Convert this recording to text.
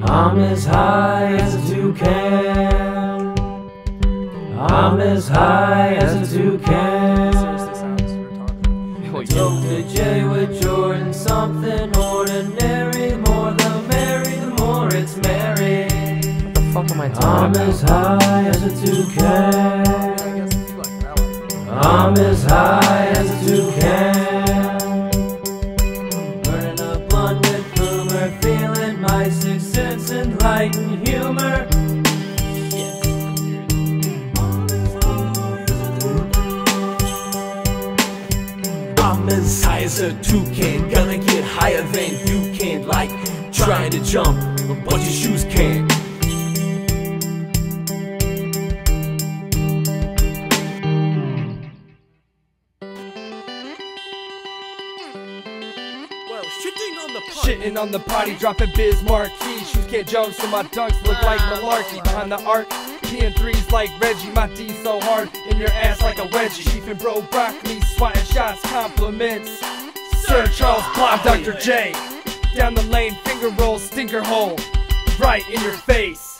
I'm as high as a toucan. I'm as high as a toucan. Sounds retarded. Took the J with Jordan, something ordinary. More the merry, the more it's merry. What the fuck am I talking I'm talking as high as a toucan. guess if you like that one. I'm as high as a toucan. Burning a blunt with boomer, feeling my sense light and humor. I'm as high as a toucan, gonna get higher than you can. Like trying to jump, but your shoes can't. Shitting on the potty, dropping Bismarck. Shoes can't jump, so my dunks look like malarkey. Behind the arc, peeing threes like Reggie. My D so hard in your ass like a wedgie. Chiefin' bro broccoli, swatting shots, compliments. Sir Charles Block, Dr. J. Down the lane, finger roll, stinker hole. Right in your face.